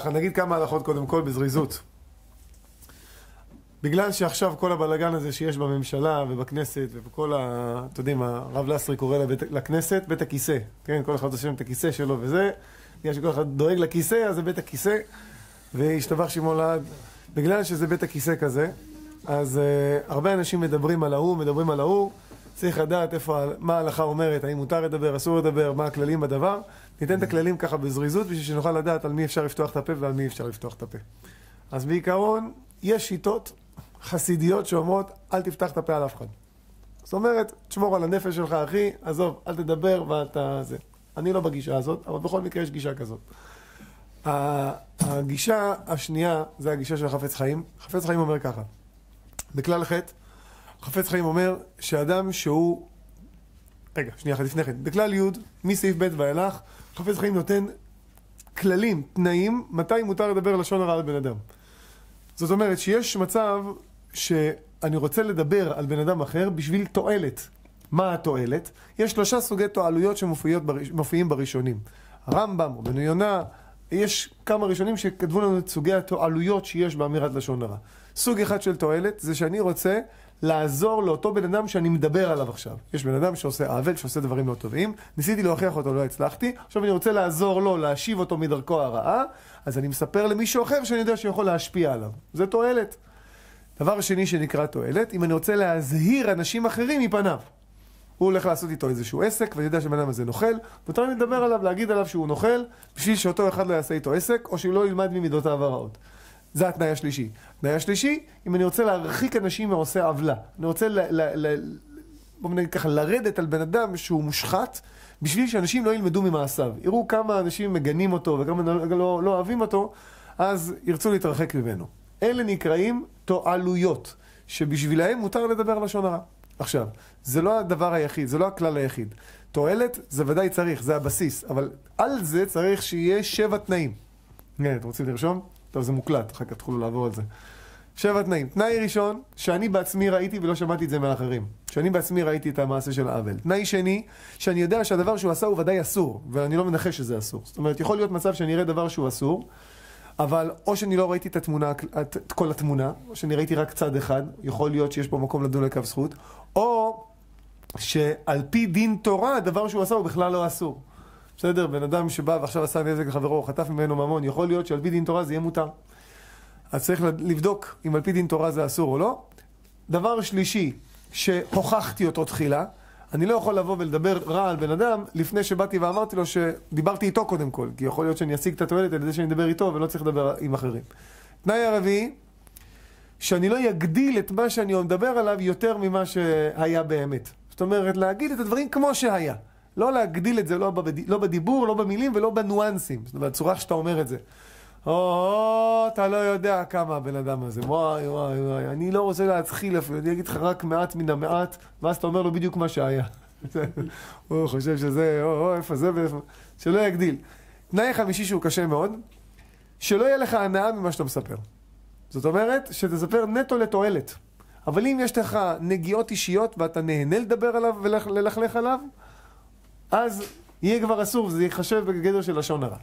ככה, נגיד כמה הלכות קודם כל בזריזות. בגלל שעכשיו כל הבלגן הזה שיש בממשלה ובכנסת ובכל ה... אתם יודעים, הרב לסרי קורא לבית, לכנסת בית הכיסא, כן? כל אחד עושה את הכיסא שלו וזה, בגלל שכל אחד דואג לכיסא, אז זה בית הכיסא, והשתבח שמו לעד. בגלל שזה בית הכיסא כזה, אז uh, הרבה אנשים מדברים על ההוא, מדברים על ההוא, צריך לדעת איפה, מה ההלכה אומרת, האם מותר לדבר, אסור לדבר, מה הכללים בדבר. ניתן את הכללים ככה בזריזות בשביל שנוכל לדעת על מי אפשר לפתוח את הפה ועל מי אפשר לפתוח את הפה. אז בעיקרון, יש שיטות חסידיות שאומרות, אל תפתח את הפה על אף אחד. זאת אומרת, תשמור על הנפש שלך, אחי, עזוב, אל תדבר ואל ת... זה. אני לא בגישה הזאת, אבל בכל מקרה יש גישה כזאת. הגישה השנייה זה הגישה של החפץ חיים. חפץ חיים אומר ככה, בכלל חטא, חפץ חיים אומר שאדם שהוא... רגע, שנייה אחת לפני כן. בכלל י', מסעיף ב' ואילך, חפץ חיים נותן כללים, תנאים, מתי מותר לדבר לשון הרע על בן אדם. זאת אומרת שיש מצב שאני רוצה לדבר על בן אדם אחר בשביל תועלת. מה התועלת? יש שלושה סוגי תועלויות שמופיעים בראשונים. הרמב"ם, רבנו יונה, יש כמה ראשונים שכתבו לנו את סוגי התועלויות שיש באמירת לשון הרע. סוג אחד של תועלת זה שאני רוצה לעזור לאותו בן אדם שאני מדבר עליו עכשיו. יש בן אדם שעושה עוול, שעושה דברים לא טובים, ניסיתי להוכיח אותו, לא הצלחתי, עכשיו אני רוצה לעזור לו, להשיב אותו מדרכו הרעה, אז אני מספר למישהו אחר שאני יודע שיכול להשפיע עליו. זה תועלת. דבר שני שנקרא תועלת, אם אני רוצה להזהיר אנשים אחרים מפניו. הוא הולך לעשות איתו איזשהו עסק, ואני יודע שבן אדם הזה נוכל, מותר לי לדבר עליו, להגיד עליו שהוא נוכל, בשביל שאותו אחד לא יעשה איתו עסק, או שהוא לא ילמד ממידותיו הרעות. זה התנאי השלישי. התנאי השלישי, אם אני רוצה להרחיק אנשים מעושה עוולה, אני רוצה ל... ל, ל בוא נגיד ככה, לרדת על בן אדם שהוא מושחת, בשביל שאנשים לא ילמדו ממעשיו. יראו כמה אנשים מגנים אותו וכמה לא, לא, לא אוהבים אותו, אז ירצו להתרחק ממנו. אלה נקראים תועלויות, שבשבילהם מותר לדבר לשון הרע. עכשיו, זה לא הדבר היחיד, זה לא הכלל היחיד. תועלת זה ודאי צריך, זה הבסיס, אבל על זה צריך שיהיה שבע תנאים. כן, אתם רוצים לרשום? טוב, זה מוקלט, אחר כך תוכלו לעבור על זה. שבע תנאים. תנאי ראשון, שאני בעצמי ראיתי ולא שמעתי את זה מאחרים. שאני בעצמי ראיתי את המעשה של העוול. תנאי שני, שאני יודע שהדבר שהוא עשה הוא ודאי אסור, ואני לא מנחש שזה אסור. זאת אומרת, יכול להיות מצב שאני אראה דבר שהוא אסור, אבל או שאני לא ראיתי את התמונה, את כל התמונה, או שאני ראיתי רק צד אחד, יכול להיות שיש פה מקום לדון לכף זכות, או שעל פי דין תורה, הדבר שהוא עשה הוא בכלל לא אסור. בסדר? בן אדם שבא ועכשיו עשה נזק לחברו, חטף ממנו ממון, יכול להיות שעל פי דין תורה זה יהיה מותר. אז צריך לבדוק אם על פי דין תורה זה אסור או לא. דבר שלישי, שהוכחתי אותו תחילה, אני לא יכול לבוא ולדבר רע על בן אדם לפני שבאתי ואמרתי לו שדיברתי איתו קודם כל, כי יכול להיות שאני אשיג את התועלת על ידי שאני אדבר איתו ולא צריך לדבר עם אחרים. תנאי הרביעי, שאני לא אגדיל את מה שאני מדבר עליו יותר ממה שהיה באמת. זאת אומרת, להגיד את הדברים כמו שהיה. לא להגדיל את זה, לא. לא בדיבור, לא במילים ולא בניואנסים. זאת אומרת, בצורה שאתה אומר את זה. או, אתה לא יודע כמה הבן אדם הזה. וואי, וואי, וואי. אני לא רוצה להתחיל אפילו, אני אגיד לך רק מעט מן המעט, ואז אתה אומר לו בדיוק מה שהיה. הוא חושב שזה, או, או, איפה זה ואיפה... שלא יגדיל. תנאי חמישי שהוא קשה מאוד, שלא יהיה לך הנאה ממה שאתה מספר. זאת אומרת, שתספר נטו לתועלת. אבל אם יש לך נגיעות אישיות ואתה נהנה לדבר עליו וללכלך עליו, אז יהיה כבר אסור, וזה ייחשב בגדר של לשון הרע.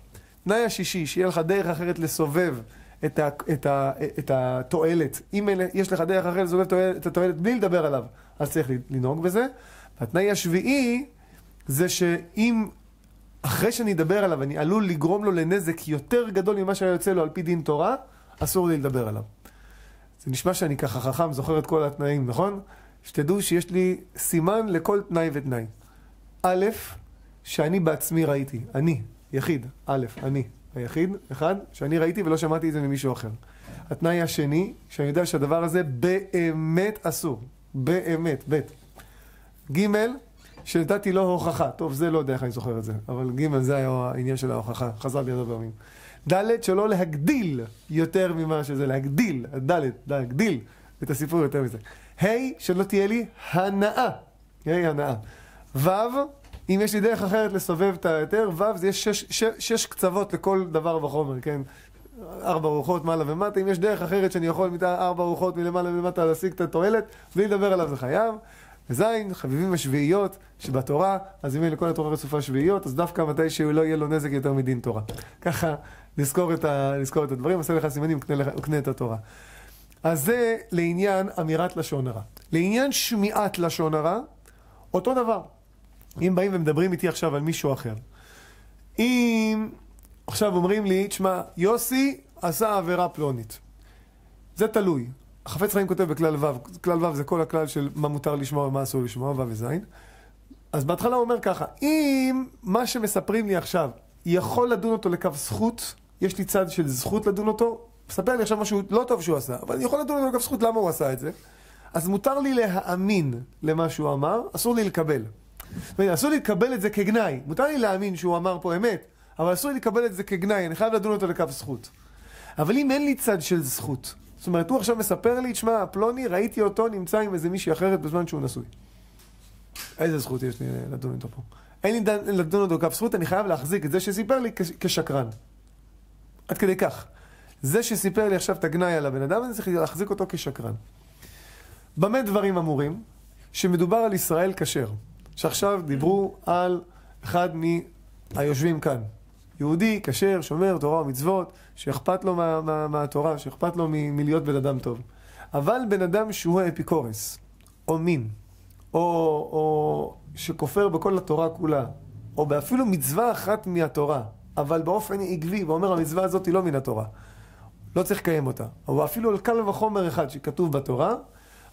תנאי השישי, שיהיה לך דרך אחרת לסובב את, ה, את, ה, את התועלת. אם יש לך דרך אחרת לסובב את התועלת בלי לדבר עליו, אז צריך לנהוג בזה. והתנאי השביעי, זה שאם אחרי שאני אדבר עליו, אני עלול לגרום לו לנזק יותר גדול ממה שהיה יוצא לו על פי דין תורה, אסור לי לדבר עליו. זה נשמע שאני ככה חכם, זוכר את כל התנאים, נכון? שתדעו שיש לי סימן לכל תנאי ותנאי. א', שאני בעצמי ראיתי, אני, יחיד, א', אני, היחיד, אחד, שאני ראיתי ולא שמעתי את זה ממישהו אחר. התנאי השני, שאני יודע שהדבר הזה באמת אסור, באמת, ב', ג', שנתתי לו הוכחה, טוב, זה לא יודע איך אני זוכר את זה, אבל ג' זה היה העניין של ההוכחה, חזר לי הרבה פעמים. ד', שלא להגדיל יותר ממה שזה, להגדיל, ד', להגדיל את הסיפור יותר מזה. ה', שלא תהיה לי הנאה. ה' הנאה. ו', אם יש לי דרך אחרת לסובב את ההיתר, ו' זה יש שש, שש, שש קצוות לכל דבר וחומר, כן? ארבע רוחות מעלה ומטה, אם יש דרך אחרת שאני יכול מתא ארבע רוחות מלמעלה ומלמטה להשיג את התועלת, בלי לדבר עליו זה חייב. וזין, חביבים השביעיות שבתורה, אז אם אין לכל התורה רצופה שביעיות, אז דווקא מתי שהוא לא יהיה לו נזק יותר מדין תורה. ככה לזכור את, ה, לזכור את הדברים, עושה לך סימנים, וקנה את התורה. אז זה לעניין אמירת לשון הרע. לעניין שמיעת לשון הרע, אותו דבר. אם באים ומדברים איתי עכשיו על מישהו אחר. אם עכשיו אומרים לי, תשמע, יוסי עשה עבירה פלונית. זה תלוי. החפץ חיים כותב בכלל ו', כלל ו' זה כל הכלל של מה מותר לשמוע ומה אסור לשמוע, ו' וז'. אז בהתחלה הוא אומר ככה, אם מה שמספרים לי עכשיו יכול לדון אותו לכף זכות, יש לי צד של זכות לדון אותו, מספר לי עכשיו משהו לא טוב שהוא עשה, אבל אני יכול לדון אותו לכף זכות למה הוא עשה את זה, אז מותר לי להאמין למה שהוא אמר, אסור לי לקבל. אסור לי לקבל את זה כגנאי, מותר לי להאמין שהוא אמר פה אמת, אבל אסור לי לקבל את זה כגנאי, אני חייב לדון אותו לכף זכות. אבל אם אין לי צד של זכות, זאת אומרת, הוא עכשיו מספר לי, תשמע, פלוני, ראיתי אותו נמצא עם איזה מישהי אחרת בזמן שהוא נשוי. איזה זכות יש לי לדון איתו פה? אין לי לדון אותו כף זכות, אני חייב להחזיק את זה שסיפר לי כשקרן. עד כדי כך. זה שסיפר לי עכשיו את הגנאי על הבן אדם, אני צריך להחזיק אותו כשקרן. במה דברים אמורים? שמדובר על ישראל כשר. שעכשיו דיברו על אחד מהיושבים כאן. יהודי, כשר, שומר תורה ומצוות, שאכפת לו מה, מה, מהתורה, שאכפת לו מ- מלהיות בן אדם טוב. אבל בן אדם שהוא האפיקורס, או מין, או, או שכופר בכל התורה כולה, או באפילו מצווה אחת מהתורה, אבל באופן עקבי, ואומר המצווה הזאת היא לא מן התורה. לא צריך לקיים אותה. או אפילו על קל וחומר אחד שכתוב בתורה,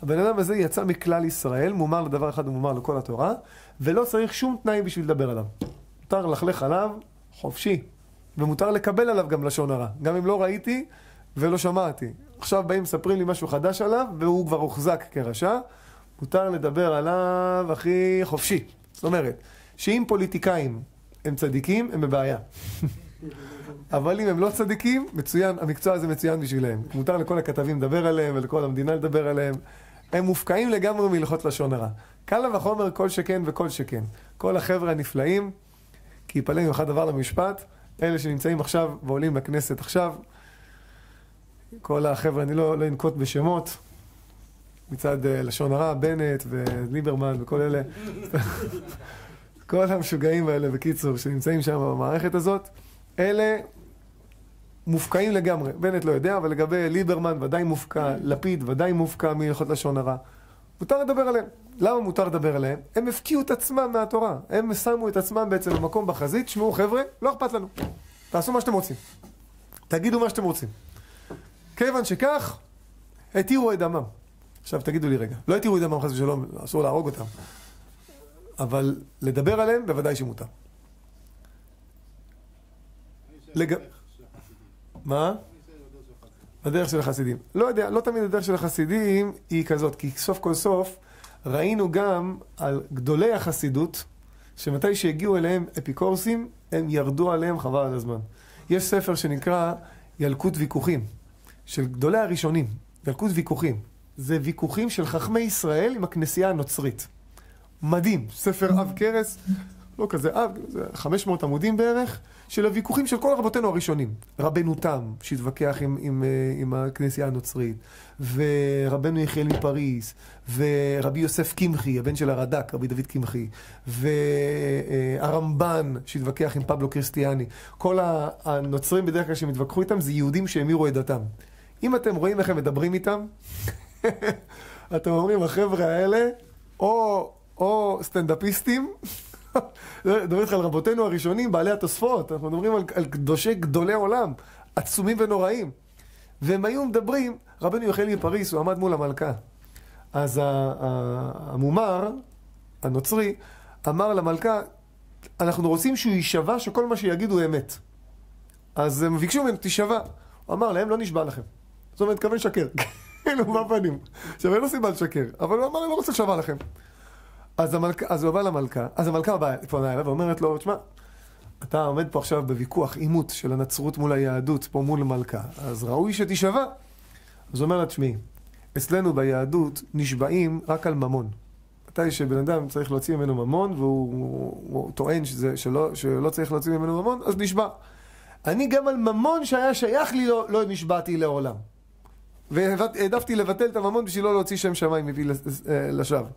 הבן אדם הזה יצא מכלל ישראל, מומר לדבר אחד ומומר לכל התורה, ולא צריך שום תנאי בשביל לדבר עליו. מותר ללכלך עליו חופשי, ומותר לקבל עליו גם לשון הרע, גם אם לא ראיתי ולא שמעתי. עכשיו באים מספרים לי משהו חדש עליו, והוא כבר הוחזק כרשע, מותר לדבר עליו הכי חופשי. זאת אומרת, שאם פוליטיקאים הם צדיקים, הם בבעיה. אבל אם הם לא צדיקים, מצוין, המקצוע הזה מצוין בשבילם. מותר לכל הכתבים לדבר עליהם ולכל המדינה לדבר עליהם. הם מופקעים לגמרי מהלכות לשון הרע. קל וחומר כל שכן וכל שכן. כל החבר'ה הנפלאים, כי יפלא ממך דבר למשפט, אלה שנמצאים עכשיו ועולים לכנסת עכשיו, כל החבר'ה, אני לא, לא אנקוט בשמות, מצד uh, לשון הרע, בנט וליברמן וכל אלה, כל המשוגעים האלה, בקיצור, שנמצאים שם במערכת הזאת, אלה מופקעים לגמרי. בנט לא יודע, אבל לגבי ליברמן ודאי מופקע, לפיד ודאי מופקע מהלכות לשון הרע. מותר לדבר עליהם. למה מותר לדבר עליהם? הם הפקיעו את עצמם מהתורה. הם שמו את עצמם בעצם במקום בחזית. שמעו חבר'ה, לא אכפת לנו. תעשו מה שאתם רוצים. תגידו מה שאתם רוצים. כיוון שכך, התירו את דמם. עכשיו תגידו לי רגע, לא התירו את דמם חס ושלום, אסור להרוג אותם. אבל לדבר עליהם בוודאי שמותר. לג... מה? הדרך של החסידים. לא יודע, לא תמיד הדרך של החסידים היא כזאת, כי סוף כל סוף ראינו גם על גדולי החסידות, שמתי שהגיעו אליהם אפיקורסים, הם ירדו עליהם חבל על הזמן. יש ספר שנקרא ילקוט ויכוחים, של גדולי הראשונים, ילקוט ויכוחים. זה ויכוחים של חכמי ישראל עם הכנסייה הנוצרית. מדהים, ספר עב כרס, לא כזה עב, זה 500 עמודים בערך, של הוויכוחים של כל רבותינו הראשונים. רבנו תם, שהתווכח עם, עם, אה, עם הכנסייה הנוצרית, ורבנו יחיאל מפריס, ורבי יוסף קמחי, הבן של הרד"ק, רבי דוד קמחי, והרמב"ן, שהתווכח עם פבלו קריסטיאני. כל הנוצרים בדרך כלל שהם התווכחו איתם, זה יהודים שהמירו את דתם. אם אתם רואים איך הם מדברים איתם, אתם אומרים, החבר'ה האלה, או, או סטנדאפיסטים, מדברים איתך על רבותינו הראשונים, בעלי התוספות, אנחנו מדברים על, על קדושי גדולי עולם, עצומים ונוראים. והם היו מדברים, רבנו יחל מפריס, הוא עמד מול המלכה. אז המומר, הנוצרי, אמר למלכה, אנחנו רוצים שהוא יישבע שכל מה שיגיד הוא אמת. אז הם ביקשו ממנו, תישבע. הוא אמר להם, לא נשבע לכם. זאת אומרת, מתכוון לשקר. כאילו, מה פנים? עכשיו, אין לו סיבה לשקר. אבל הוא אמר, אני לא רוצה לשבע לכם. אז, המלכה, אז הוא בא למלכה, אז המלכה באה, פונה אליו ואומרת לו, תשמע, אתה עומד פה עכשיו בוויכוח, עימות של הנצרות מול היהדות, פה מול מלכה, אז ראוי שתישבע. אז הוא אומר לה, תשמעי, אצלנו ביהדות נשבעים רק על ממון. מתי שבן אדם צריך להוציא ממנו ממון והוא הוא, הוא טוען שזה, שלא, שלא צריך להוציא ממנו ממון, אז נשבע. אני גם על ממון שהיה שייך לי לא, לא נשבעתי לעולם. והעדפתי לבטל את הממון בשביל לא להוציא שם שמיים מפי לשווא.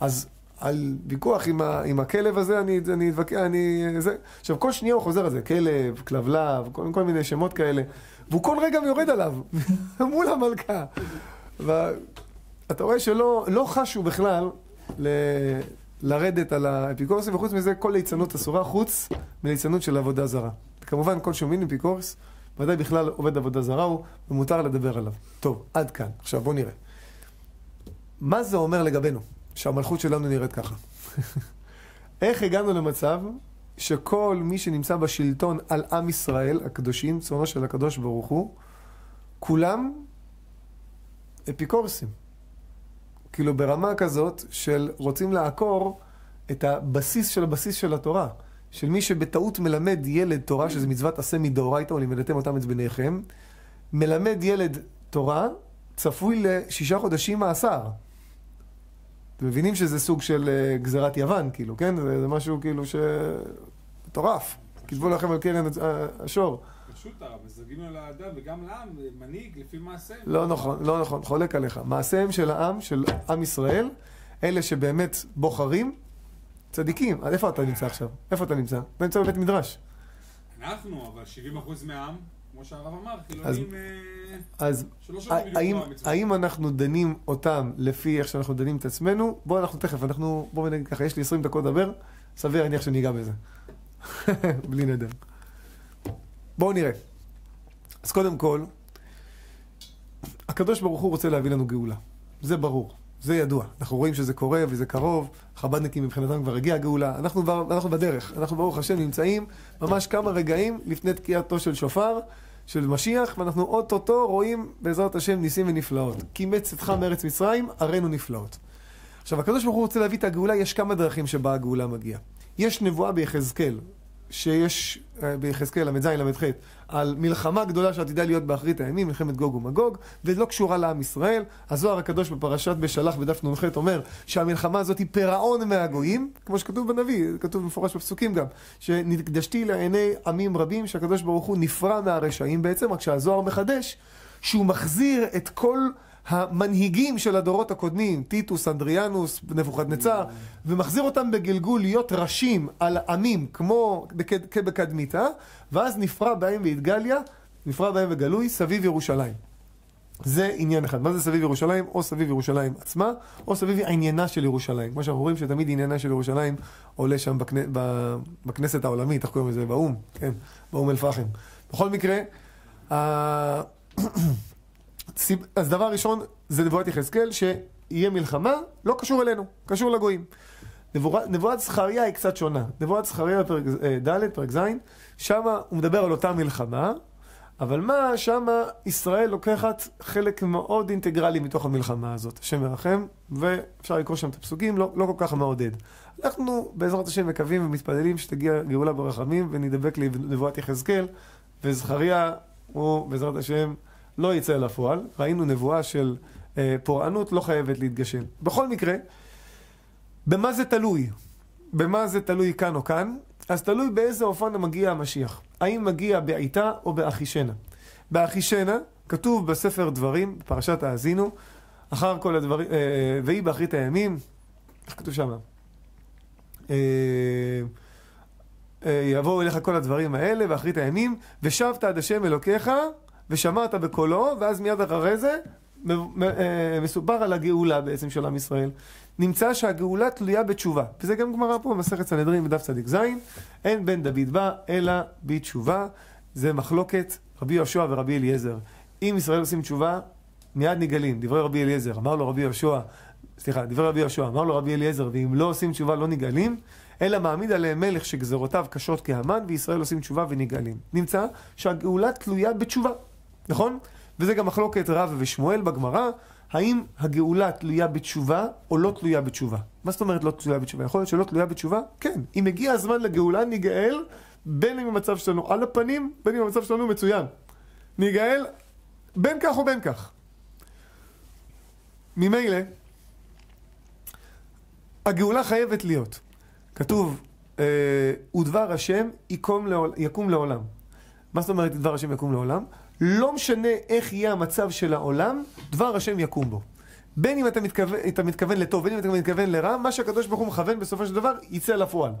אז על ויכוח עם, ה, עם הכלב הזה, אני, אני אתווכח, אני... זה. עכשיו, כל שנייה הוא חוזר על זה, כלב, כלבלב, כל, כל מיני שמות כאלה, והוא כל רגע יורד עליו, מול המלכה. ואתה רואה שלא לא חשו בכלל ל... לרדת על האפיקורסים, וחוץ מזה כל ליצנות אסורה, חוץ מליצנות של עבודה זרה. כמובן, כל שומעים אפיקורס, ודאי בכלל עובד עבודה זרה הוא, ומותר לדבר עליו. טוב, עד כאן. עכשיו בואו נראה. מה זה אומר לגבינו, שהמלכות שלנו נראית ככה? איך הגענו למצב שכל מי שנמצא בשלטון על עם ישראל, הקדושים, צאנו של הקדוש ברוך הוא, כולם אפיקורסים. כאילו ברמה כזאת של רוצים לעקור את הבסיס של הבסיס של התורה. של מי שבטעות מלמד ילד תורה, שזה מצוות עשה מדאורייתא, או לימדתם אותם את בניכם, מלמד ילד תורה, צפוי לשישה חודשים מאסר. אתם מבינים שזה סוג של uh, גזירת יוון, כאילו, כן? זה, זה משהו כאילו ש... מטורף. כתבו לכם על קרן השור. פשוט הרב, מזגים על האדם וגם לעם, מנהיג לפי מעשיהם. לא נכון, לא נכון, חולק עליך. מעשיהם של העם, של עם ישראל, אלה שבאמת בוחרים, צדיקים. אז איפה אתה נמצא עכשיו? איפה אתה נמצא? אתה נמצא בבית מדרש. אנחנו, אבל 70% מהעם, כמו שהרב אמר, חילונים אה, אז האם, האם אנחנו דנים אותם לפי איך שאנחנו דנים את עצמנו? בואו אנחנו תכף, אנחנו, בואו נגיד ככה, יש לי 20 דקות לדבר, סביר להניח שניגע בזה. בלי נדר. בואו נראה. אז קודם כל, הקדוש ברוך הוא רוצה להביא לנו גאולה. זה ברור. זה ידוע. אנחנו רואים שזה קורה וזה קרוב, חב"דניקים מבחינתם כבר הגיעה הגאולה, אנחנו, אנחנו בדרך, אנחנו ברוך השם נמצאים ממש כמה רגעים לפני תקיעתו של שופר, של משיח, ואנחנו אוטוטו רואים בעזרת השם ניסים ונפלאות. כי מצאתך מארץ מצרים, ערינו נפלאות. עכשיו, הקדוש ברוך הוא רוצה להביא את הגאולה, יש כמה דרכים שבה הגאולה מגיעה. יש נבואה ביחזקאל, שיש אה, ביחזקאל ל"ז ל"ח על מלחמה גדולה שעתידה להיות באחרית הימים, מלחמת גוג ומגוג, ולא קשורה לעם ישראל. הזוהר הקדוש בפרשת בשלח בדף נ"ח אומר שהמלחמה הזאת היא פירעון מהגויים, כמו שכתוב בנביא, כתוב במפורש בפסוקים גם, שנקדשתי לעיני עמים רבים, שהקדוש ברוך הוא נפרע מהרשעים בעצם, רק שהזוהר מחדש שהוא מחזיר את כל המנהיגים של הדורות הקודמים, טיטוס, אנדריאנוס, נבוכדנצר, ומחזיר אותם בגלגול להיות ראשים על עמים כמו כבקדמיתה, ואז נפרע בהם והתגליה, נפרע בהם וגלוי סביב ירושלים. זה עניין אחד. מה זה סביב ירושלים? או סביב ירושלים עצמה, או סביב עניינה של ירושלים. כמו שאנחנו רואים שתמיד עניינה של ירושלים עולה שם בכנ... בכנסת העולמית, איך קוראים לזה? באו"ם, כן, באו"ם אל-פחם. בכל מקרה, אז דבר ראשון, זה נבואת יחזקאל, שיהיה מלחמה, לא קשור אלינו, קשור לגויים. נבואת זכריה היא קצת שונה. נבואת זכריה בפרק אה, ד', פרק ז', שם הוא מדבר על אותה מלחמה, אבל מה, שם ישראל לוקחת חלק מאוד אינטגרלי מתוך המלחמה הזאת. השם מרחם, ואפשר לקרוא שם את הפסוקים, לא, לא כל כך מעודד. אנחנו בעזרת השם מקווים ומתפללים שתגיע גאולה ברחמים ונדבק לנבואת יחזקאל, וזכריה הוא בעזרת השם לא יצא לפועל. ראינו נבואה של אה, פורענות לא חייבת להתגשם. בכל מקרה, במה זה תלוי? במה זה תלוי כאן או כאן? אז תלוי באיזה אופן מגיע המשיח. האם מגיע בעיטה או באחישנה. באחישנה, כתוב בספר דברים, בפרשת האזינו, אחר כל הדברים, אה, ויהי באחרית הימים, איך כתוב שם? אה, אה, יבואו אליך כל הדברים האלה באחרית הימים, ושבת עד השם אלוקיך ושמעת בקולו, ואז מיד אחרי זה אה, מסופר על הגאולה בעצם של עם ישראל. נמצא שהגאולה תלויה בתשובה, וזה גם גמרא פה במסכת סנהדרין בדף צדיק ז', אין בן דוד בא אלא בתשובה, זה מחלוקת רבי יהושע ורבי אליעזר. אם ישראל עושים תשובה, מיד נגאלים, דברי רבי אליעזר, אמר לו רבי יהושע, סליחה, דברי רבי יהושע, אמר לו רבי אליעזר, ואם לא עושים תשובה לא נגאלים, אלא מעמיד עליהם מלך שגזרותיו קשות כהמן, וישראל עושים תשובה ונגאלים. נמצא שהגאולה תלויה בתשובה. נכון? וזה גם מחלוקת רב ושמואל בגמרא, האם הגאולה תלויה בתשובה או לא תלויה בתשובה. מה זאת אומרת לא תלויה בתשובה? יכול להיות שלא תלויה בתשובה? כן. אם הגיע הזמן לגאולה, ניגאל, בין אם המצב שלנו על הפנים, בין אם המצב שלנו מצוין. ניגאל בין כך ובין כך. ממילא, הגאולה חייבת להיות. כתוב, אה, ודבר השם יקום לעולם. מה זאת אומרת דבר השם יקום לעולם? לא משנה איך יהיה המצב של העולם, דבר השם יקום בו. בין אם אתה מתכוון, אתה מתכוון לטוב, בין אם אתה מתכוון לרע, מה שהקדוש ברוך הוא מכוון בסופו של דבר, יצא לפועל.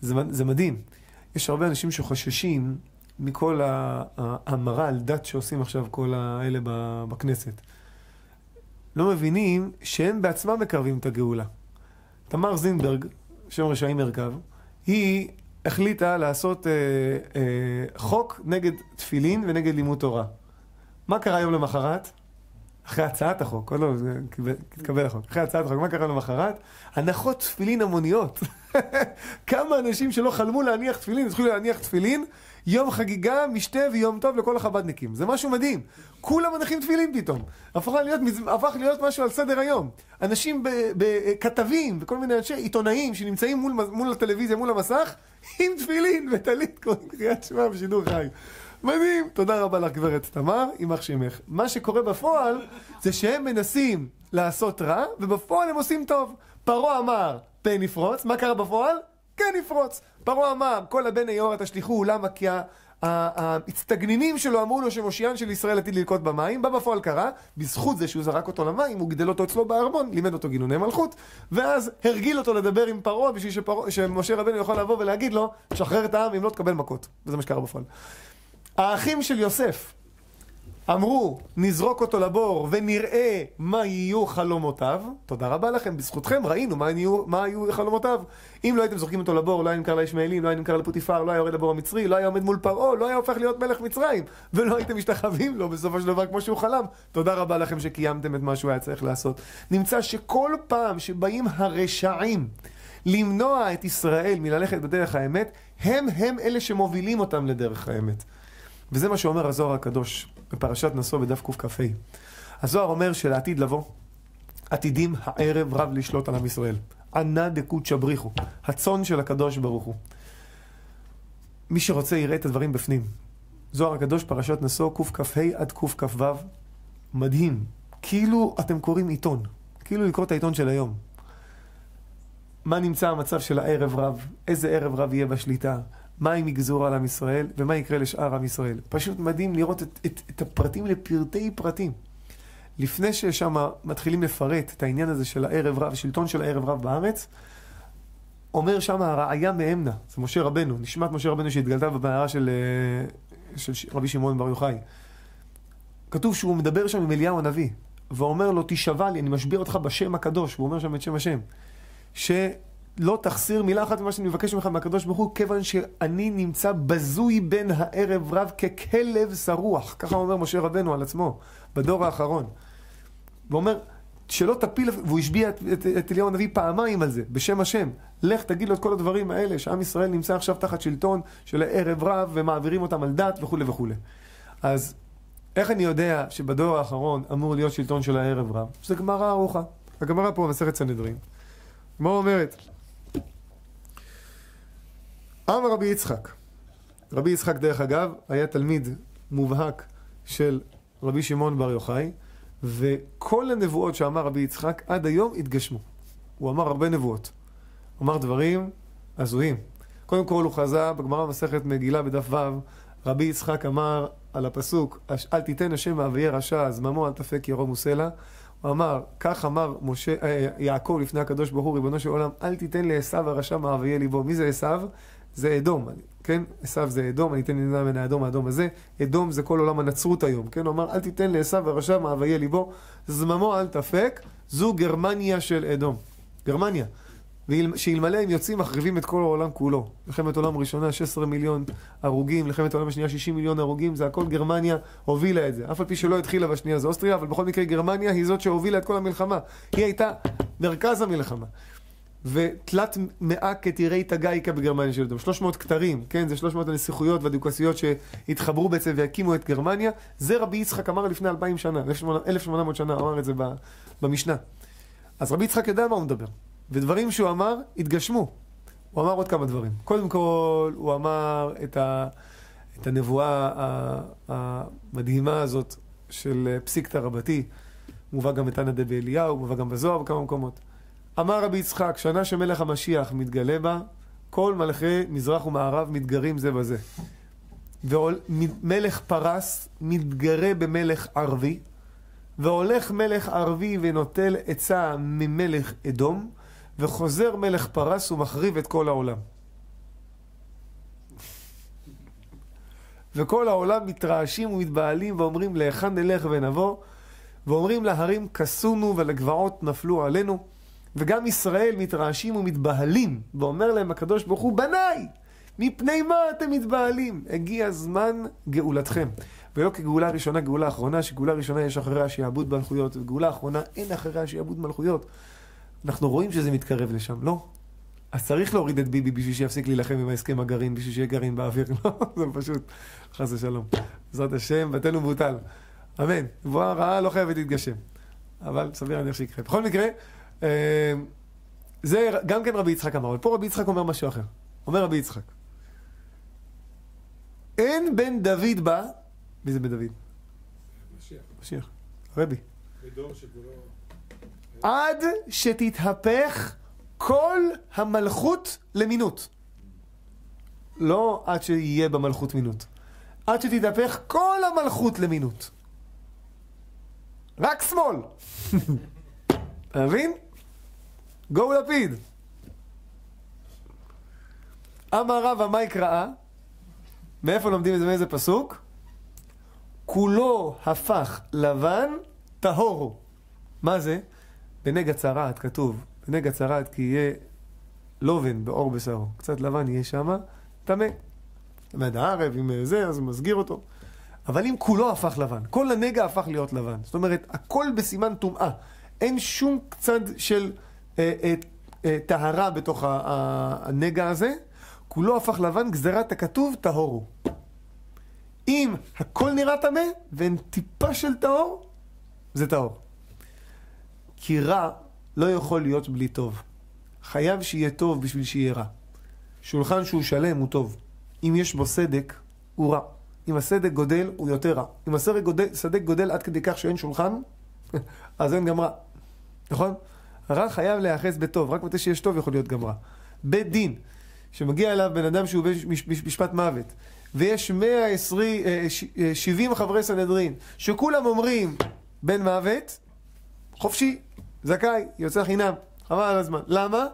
זה, זה מדהים. יש הרבה אנשים שחוששים מכל ההמרה על דת שעושים עכשיו כל האלה בכנסת. לא מבינים שהם בעצמם מקרבים את הגאולה. תמר זינברג, שם רשעים מרכב, היא החליטה לעשות אה, אה, חוק נגד תפילין ונגד לימוד תורה. מה קרה יום למחרת? אחרי הצעת החוק, עוד לא, התקבל החוק. אחרי הצעת החוק, מה קרה למחרת? הנחות תפילין המוניות. כמה אנשים שלא חלמו להניח תפילין, התחילו להניח תפילין, יום חגיגה, משתה ויום טוב לכל החב"דניקים. זה משהו מדהים. כולם מניחים תפילין פתאום. הפך להיות, הפך להיות משהו על סדר היום. אנשים, כתבים וכל מיני אנשי עיתונאים שנמצאים מול, מול הטלוויזיה, מול המסך, עם תפילין וטלית, קריאת שמע בשידור חי. מדהים. תודה רבה לך, גברת תמר, יימח שמך. מה שקורה בפועל, זה שהם מנסים לעשות רע, ובפועל הם עושים טוב. פרעה אמר, פן יפרוץ, מה קרה בפועל? כן יפרוץ. פרעה אמר, כל הבן היאורה תשליכו, למה? כי ההצטגנינים שלו אמרו לו שמושיען של ישראל עתיד ללקוט במים, בא בפועל קרה, בזכות זה שהוא זרק אותו למים, הוא גידל אותו אצלו בארמון, לימד אותו גינוני מלכות, ואז הרגיל אותו לדבר עם פרעה בשביל שפרוע, שמשה רבנו יכול לבוא ולהגיד לו, שחרר את העם אם לא תקבל מכות. וזה מה שקרה בפועל. האחים של יוסף אמרו, נזרוק אותו לבור ונראה מה יהיו חלומותיו. תודה רבה לכם, בזכותכם ראינו מה יהיו, מה היו חלומותיו. אם לא הייתם זורקים אותו לבור, לא היה נמכר לישמעאלים, לא היה נמכר לפוטיפר, לא היה יורד לבור המצרי, לא היה עומד מול פרעה, לא היה הופך להיות מלך מצרים, ולא הייתם משתחווים לו בסופו של דבר כמו שהוא חלם. תודה רבה לכם שקיימתם את מה שהוא היה צריך לעשות. נמצא שכל פעם שבאים הרשעים למנוע את ישראל מללכת בדרך האמת, הם הם אלה שמובילים אותם לדרך האמת. וזה מה שאומר הזוהר הקדוש בפרשת נשוא בדף קכ"ה. הזוהר אומר שלעתיד לבוא, עתידים הערב רב לשלוט על עם ישראל. ענה דקות בריחו, הצאן של הקדוש ברוך הוא. מי שרוצה יראה את הדברים בפנים. זוהר הקדוש, פרשת נשוא, קכ"ה עד קכ"ו, מדהים. כאילו אתם קוראים עיתון, כאילו לקרוא את העיתון של היום. מה נמצא המצב של הערב רב, איזה ערב רב יהיה בשליטה, מה הם יגזרו על עם ישראל ומה יקרה לשאר עם ישראל. פשוט מדהים לראות את, את, את הפרטים לפרטי פרטים. לפני ששם מתחילים לפרט את העניין הזה של הערב רב, שלטון של הערב רב בארץ, אומר שם הראיה מאמנה, זה משה רבנו, נשמת משה רבנו שהתגלתה במערה של, אה, של רבי שמעון בר יוחאי. כתוב שהוא מדבר שם עם אליהו הנביא, ואומר לו, תשבע לי, אני משביר אותך בשם הקדוש, הוא אומר שם את שם השם. ש... לא תחסיר מילה אחת ממה שאני מבקש ממך מהקדוש ברוך הוא, כיוון שאני נמצא בזוי בין הערב רב ככלב שרוח. ככה אומר משה רבנו על עצמו, בדור האחרון. ואומר, שלא תפיל, והוא השביע את, את, את אליהו הנביא פעמיים על זה, בשם השם. לך תגיד לו את כל הדברים האלה, שעם ישראל נמצא עכשיו תחת שלטון של הערב רב, ומעבירים אותם על דת וכולי וכולי. אז איך אני יודע שבדור האחרון אמור להיות שלטון של הערב רב? זה גמרא ארוכה. הגמרא פה במסכת סנהדרין. הגמרא אומרת, אמר רבי יצחק. רבי יצחק, דרך אגב, היה תלמיד מובהק של רבי שמעון בר יוחאי, וכל הנבואות שאמר רבי יצחק עד היום התגשמו. הוא אמר הרבה נבואות. הוא אמר דברים הזויים. קודם כל הוא חזה בגמרא מסכת מגילה בדף ו', רבי יצחק אמר על הפסוק, אל תיתן השם מאביה רשע, זממו אל תפק ירום וסלע. הוא אמר, כך אמר משה, אה, יעקב לפני הקדוש ברוך הוא, ריבונו של עולם, אל תיתן לעשו הרשע מאביה ליבו. מי זה עשו? זה אדום, כן? עשו זה אדום, אני אתן לי מן האדום האדום הזה. אדום זה כל עולם הנצרות היום, כן? הוא אמר, אל תיתן לעשו הרשע מאוויה ליבו, זממו אל תפק, זו גרמניה של אדום. גרמניה. שאלמלא הם יוצאים, מחריבים את כל העולם כולו. מלחמת עולם ראשונה, 16 מיליון הרוגים, מלחמת העולם השנייה, 60 מיליון הרוגים, זה הכל גרמניה הובילה את זה. אף על פי שלא התחילה בשנייה זה אוסטריה, אבל בכל מקרה גרמניה היא זאת שהובילה את כל המלחמה. היא הייתה מרכז המלחמה. ותלת מאה כתירי תגאיקה בגרמניה של אדום. 300 כתרים, כן? זה 300 הנסיכויות והדוכסיות שהתחברו בעצם והקימו את גרמניה. זה רבי יצחק אמר לפני 2,000 שנה, 1,800 שנה, אמר את זה במשנה. אז רבי יצחק ידע מה הוא מדבר. ודברים שהוא אמר, התגשמו. הוא אמר עוד כמה דברים. קודם כל, הוא אמר את, ה, את הנבואה המדהימה הזאת של פסיקתא רבתי. מובא גם בתנא דבאליהו, מובא גם בזוהר בכמה מקומות. אמר רבי יצחק, שנה שמלך המשיח מתגלה בה, כל מלכי מזרח ומערב מתגרים זה בזה. ומלך פרס מתגרה במלך ערבי, והולך מלך ערבי ונוטל עצה ממלך אדום, וחוזר מלך פרס ומחריב את כל העולם. וכל העולם מתרעשים ומתבהלים ואומרים להיכן נלך ונבוא, ואומרים להרים כסונו ולגבעות נפלו עלינו. וגם ישראל מתרעשים ומתבהלים, ואומר להם הקדוש ברוך הוא, בניי, מפני מה אתם מתבהלים? הגיע זמן גאולתכם. ולא כגאולה ראשונה, גאולה אחרונה, שגאולה ראשונה יש אחריה שיעבוד מלכויות, וגאולה אחרונה אין אחריה שיעבוד מלכויות. אנחנו רואים שזה מתקרב לשם, לא? אז צריך להוריד את ביבי בשביל שיפסיק להילחם עם ההסכם הגרעין, בשביל שיהיה גרעין באוויר, לא? זה פשוט, חס ושלום. בעזרת השם, בתינו בוטל. אמן. נבואה רעה לא חייבת להתגשם. אבל סביר להניח שיקרה. בכל מקרה, זה גם כן רבי יצחק אמר, אבל פה רבי יצחק אומר משהו אחר. אומר רבי יצחק, אין בן דוד בא, מי זה בן דוד? משיח. משיח, רבי. עד שתתהפך כל המלכות למינות. לא עד שיהיה במלכות מינות. עד שתתהפך כל המלכות למינות. רק שמאל. אתה מבין? גו לפיד. אמר רבא, מה יקראה? מאיפה לומדים את זה? מאיזה פסוק? כולו הפך לבן טהור הוא. מה זה? בנגע צרעת כתוב, בנגע צרעת כי יהיה לובן בעור בשרו. קצת לבן יהיה שמה, טמא. עד הערב, אם זה, אז הוא מסגיר אותו. אבל אם כולו הפך לבן, כל הנגע הפך להיות לבן. זאת אומרת, הכל בסימן טומאה. אין שום צד של טהרה בתוך ה- ה- הנגע הזה, כולו הפך לבן, גזירת הכתוב, טהור הוא. אם הכל נראה טמא ואין טיפה של טהור, זה טהור. כי רע לא יכול להיות בלי טוב. חייב שיהיה טוב בשביל שיהיה רע. שולחן שהוא שלם הוא טוב. אם יש בו סדק, הוא רע. אם הסדק גודל, הוא יותר רע. אם הסדק גודל, גודל עד כדי כך שאין שולחן, אז אין גם רע. נכון? רע חייב להיאחז בטוב, רק מתי שיש טוב יכול להיות גם רע. בית דין, שמגיע אליו בן אדם שהוא במשפט מוות, ויש 120, אה, ש- אה, 70 חברי סנהדרין, שכולם אומרים בן מוות, חופשי, זכאי, יוצא חינם, חבל על הזמן. למה?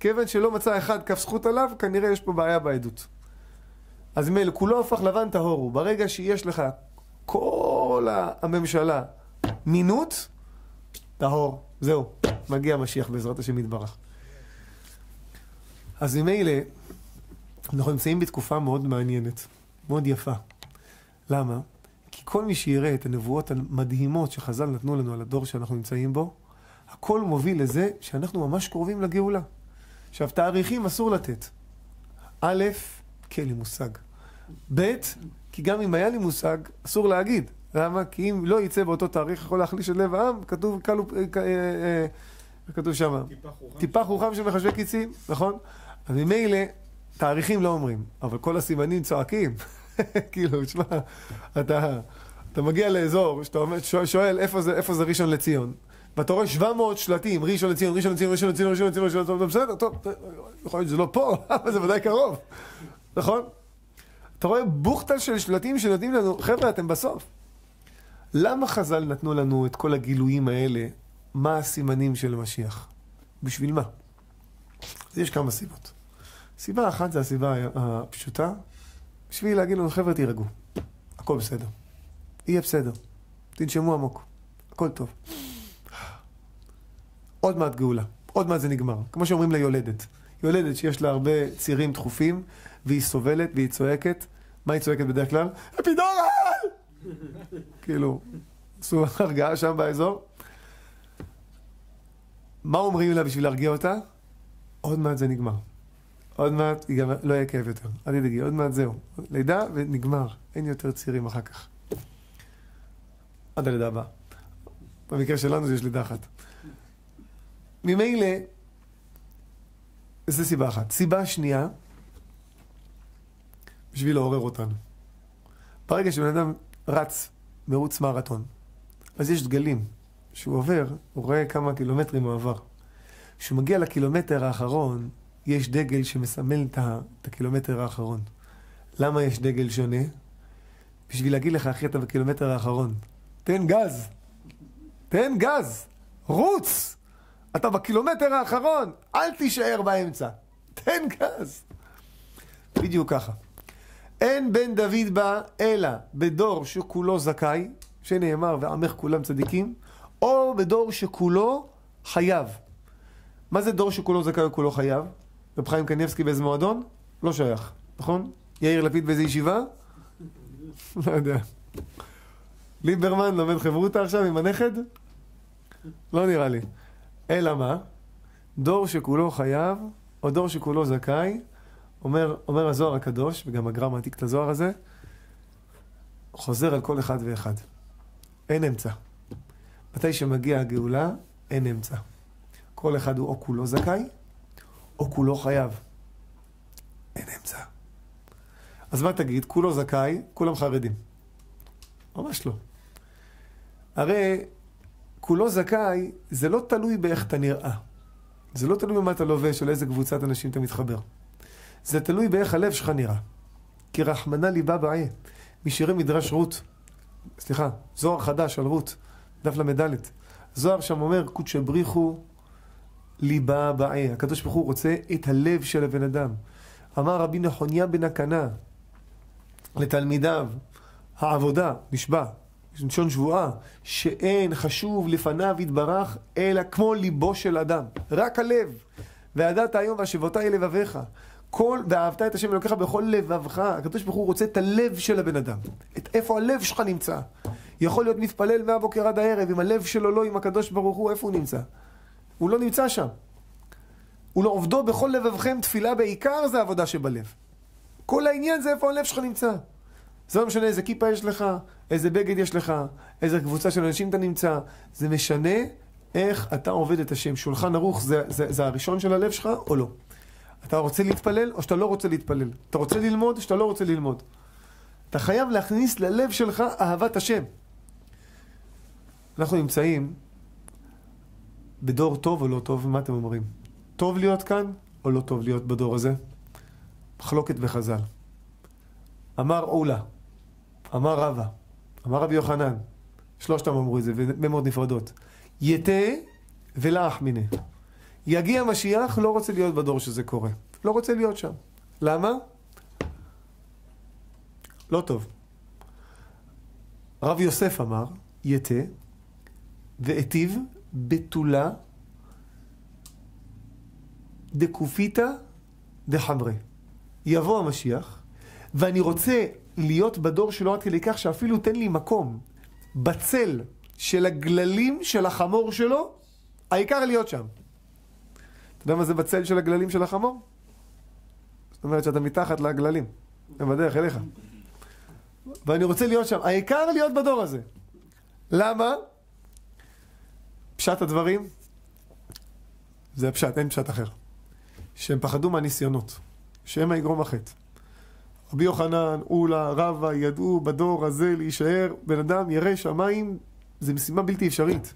כיוון שלא מצא אחד כף זכות עליו, כנראה יש פה בעיה בעדות. אז מילא, כולו הפך לבן טהור הוא. ברגע שיש לך כל הממשלה מינות, טהור. זהו, מגיע משיח בעזרת השם יתברך. אז ממילא, אנחנו נמצאים בתקופה מאוד מעניינת, מאוד יפה. למה? כי כל מי שיראה את הנבואות המדהימות שחז"ל נתנו לנו על הדור שאנחנו נמצאים בו, הכל מוביל לזה שאנחנו ממש קרובים לגאולה. עכשיו, תאריכים אסור לתת. א', כי אין לי מושג. ב', כי גם אם היה לי מושג, אסור להגיד. למה? כי אם לא יצא באותו תאריך, יכול להחליש את לב העם, כתוב, קלו, אה, אה, אה, כתוב שם. טיפה חוכם של מחשבי קיצים, נכון? אז ממילא, תאריכים לא אומרים, אבל כל הסימנים צועקים. כאילו, תשמע, אתה, אתה מגיע לאזור, שאתה אומר, שואל, שואל איפה, זה, איפה זה ראשון לציון, ואתה רואה 700 שלטים, ראשון לציון, ראשון לציון, ראשון לציון, ראשון לציון, ראשון לציון, בסדר, טוב, יכול להיות שזה לא פה, אבל זה ודאי קרוב, נכון? אתה רואה בוכטה של שלטים שנותנים לנו, חבר'ה, אתם בסוף. למה חז"ל נתנו לנו את כל הגילויים האלה? מה הסימנים של המשיח? בשביל מה? אז יש כמה סיבות. סיבה אחת זה הסיבה הפשוטה, בשביל להגיד לנו, חבר'ה, תירגעו. הכל בסדר. יהיה בסדר. תנשמו עמוק. הכל טוב. עוד מעט גאולה. עוד מעט זה נגמר. כמו שאומרים ליולדת. יולדת שיש לה הרבה צירים דחופים, והיא סובלת והיא צועקת. מה היא צועקת בדרך כלל? אפידורל! כאילו, עשו הרגעה שם באזור. מה אומרים לה בשביל להרגיע אותה? עוד מעט זה נגמר. עוד מעט ייגמר, לא יהיה כאב יותר. אל תדאגי, עוד מעט זהו. לידה ונגמר. אין יותר צירים אחר כך. עד הלידה הבאה. במקרה שלנו זה יש לידה אחת. ממילא, זו סיבה אחת. סיבה שנייה, בשביל לעורר אותנו. ברגע שבן אדם רץ מרוץ מרתון, אז יש דגלים. שהוא עובר, הוא רואה כמה קילומטרים הוא עבר. כשהוא מגיע לקילומטר האחרון, יש דגל שמסמל את הקילומטר האחרון. למה יש דגל שונה? בשביל להגיד לך, אחי, אתה בקילומטר האחרון. תן גז. תן גז. רוץ! אתה בקילומטר האחרון, אל תישאר באמצע. תן גז. בדיוק ככה. אין בן דוד בא אלא בדור שכולו זכאי, שנאמר ועמך כולם צדיקים, או בדור שכולו חייב. מה זה דור שכולו זכאי וכולו חייב? רב חיים קניבסקי באיזה מועדון? לא שייך, נכון? יאיר לפיד באיזה ישיבה? לא יודע. ליברמן לומד חברותא עכשיו עם הנכד? לא נראה לי. אלא מה? דור שכולו חייב, או דור שכולו זכאי, אומר, אומר הזוהר הקדוש, וגם הגר"א מעתיק את הזוהר הזה, חוזר על כל אחד ואחד. אין אמצע. מתי שמגיעה הגאולה, אין אמצע. כל אחד הוא או כולו זכאי, או כולו חייב. אין אמצע. אז מה תגיד? כולו זכאי, כולם חרדים. ממש לא. הרי כולו זכאי, זה לא תלוי באיך אתה נראה. זה לא תלוי במה אתה לובש או לאיזה קבוצת אנשים אתה מתחבר. זה תלוי באיך הלב שלך נראה. כי רחמנא ליבא בעי. משירי מדרש רות, סליחה, זוהר חדש על רות, דף ל"ד. זוהר שם אומר, קודשא בריחו ליבא בעי. הקדוש ברוך הוא רוצה את הלב של הבן אדם. אמר רבי נחוניה בן הקנה לתלמידיו, העבודה, נשבע, לשון שבועה, שאין חשוב לפניו יתברך, אלא כמו ליבו של אדם. רק הלב. וידעת היום והשבותה אל לבביך. כל, ואהבת את השם אלוקיך בכל לבבך. הקדוש ברוך הוא רוצה את הלב של הבן אדם. את איפה הלב שלך נמצא. יכול להיות מתפלל מהבוקר עד הערב, אם הלב שלו לא עם הקדוש ברוך הוא, איפה הוא נמצא? הוא לא נמצא שם. הוא לא בכל לבבכם תפילה בעיקר זה עבודה שבלב. כל העניין זה איפה הלב שלך נמצא. זה לא משנה איזה כיפה יש לך, איזה בגד יש לך, איזה קבוצה של אנשים אתה נמצא. זה משנה איך אתה עובד את השם. שולחן ערוך זה, זה, זה הראשון של הלב שלך או לא. אתה רוצה להתפלל או שאתה לא רוצה להתפלל. אתה רוצה ללמוד או שאתה לא רוצה ללמוד. אתה חייב להכניס ללב שלך אהבת השם. אנחנו נמצאים בדור טוב או לא טוב, מה אתם אומרים? טוב להיות כאן או לא טוב להיות בדור הזה? מחלוקת בחז"ל. אמר עולה, אמר רבא, אמר רבי יוחנן, שלושתם אמרו את זה במאוד נפרדות. יתה ולאח מיניה. יגיע משיח, לא רוצה להיות בדור שזה קורה. לא רוצה להיות שם. למה? לא טוב. הרב יוסף אמר, יתה, ואטיב בתולה דקופיתא דחמרי. יבוא המשיח, ואני רוצה להיות בדור שלו עד כדי כך שאפילו תן לי מקום בצל של הגללים של החמור שלו, העיקר להיות שם. אתה יודע מה זה בצל של הגללים של החמור? זאת אומרת שאתה מתחת לגללים, הם בדרך אליך. ואני רוצה להיות שם, העיקר להיות בדור הזה. למה? פשט הדברים, זה הפשט, אין פשט אחר. שהם פחדו מהניסיונות, שמא יגרום החטא. רבי יוחנן, אולה, רבא, ידעו בדור הזה להישאר בן אדם ירא שמיים, זה משימה בלתי אפשרית.